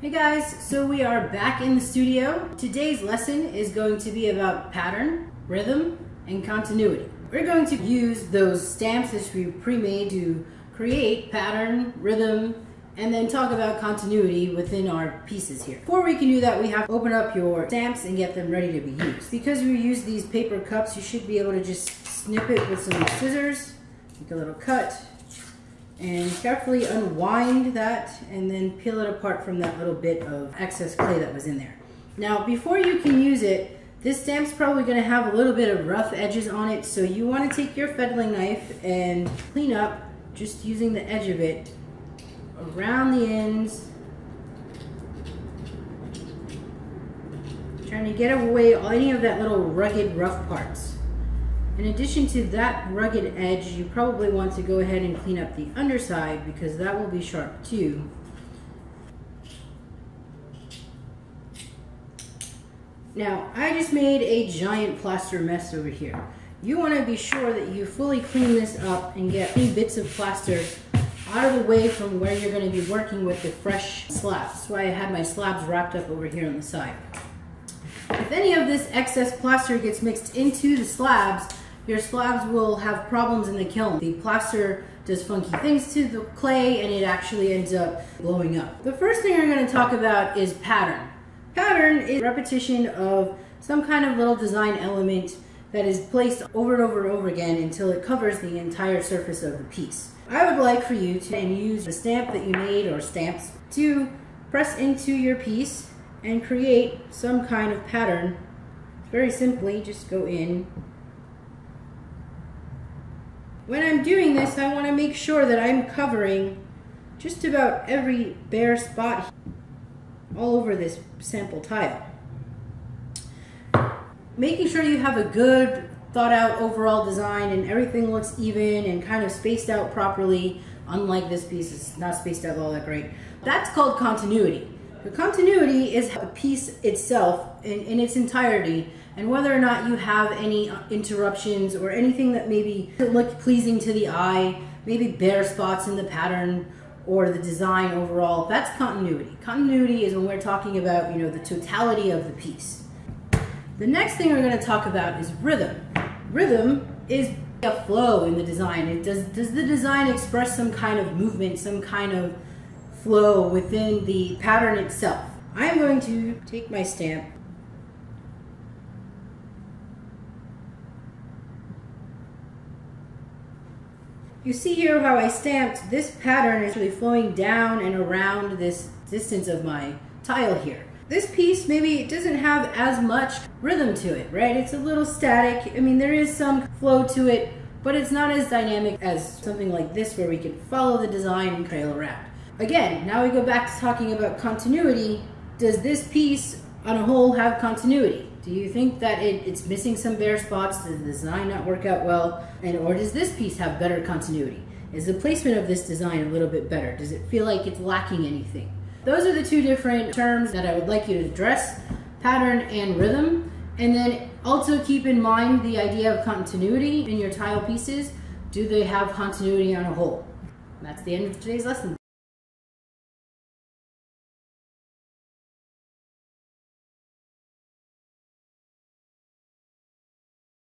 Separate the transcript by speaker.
Speaker 1: Hey guys, so we are back in the studio. Today's lesson is going to be about pattern, rhythm, and continuity. We're going to use those stamps that we pre-made to create pattern, rhythm, and then talk about continuity within our pieces here. Before we can do that, we have to open up your stamps and get them ready to be used. Because we use these paper cups, you should be able to just snip it with some scissors, make a little cut, and carefully unwind that and then peel it apart from that little bit of excess clay that was in there. Now before you can use it, this stamp's probably going to have a little bit of rough edges on it, so you want to take your fettling knife and clean up just using the edge of it around the ends. Trying to get away any of that little rugged rough parts. In addition to that rugged edge, you probably want to go ahead and clean up the underside because that will be sharp too. Now, I just made a giant plaster mess over here. You want to be sure that you fully clean this up and get any bits of plaster out of the way from where you're going to be working with the fresh slabs. That's why I had my slabs wrapped up over here on the side. If any of this excess plaster gets mixed into the slabs, your slabs will have problems in the kiln. The plaster does funky things to the clay and it actually ends up blowing up. The first thing I'm going to talk about is pattern. Pattern is repetition of some kind of little design element that is placed over and over and over again until it covers the entire surface of the piece. I would like for you to use the stamp that you made or stamps to press into your piece and create some kind of pattern. Very simply, just go in when I'm doing this, I want to make sure that I'm covering just about every bare spot all over this sample tile. Making sure you have a good thought out overall design and everything looks even and kind of spaced out properly, unlike this piece, it's not spaced out all that great. That's called continuity. The continuity is the piece itself in, in its entirety and whether or not you have any uh, interruptions or anything that maybe look pleasing to the eye, maybe bare spots in the pattern or the design overall, that's continuity. Continuity is when we're talking about, you know, the totality of the piece. The next thing we're going to talk about is rhythm. Rhythm is a flow in the design. It does, does the design express some kind of movement, some kind of flow within the pattern itself? I'm going to take my stamp You see here how I stamped this pattern is really flowing down and around this distance of my tile here. This piece maybe it doesn't have as much rhythm to it, right? It's a little static. I mean, there is some flow to it, but it's not as dynamic as something like this where we can follow the design and trail around. Again, now we go back to talking about continuity. Does this piece on a whole have continuity? Do you think that it, it's missing some bare spots? Does the design not work out well? And or does this piece have better continuity? Is the placement of this design a little bit better? Does it feel like it's lacking anything? Those are the two different terms that I would like you to address, pattern and rhythm. And then also keep in mind the idea of continuity in your tile pieces. Do they have continuity on a whole? That's the end of today's lesson.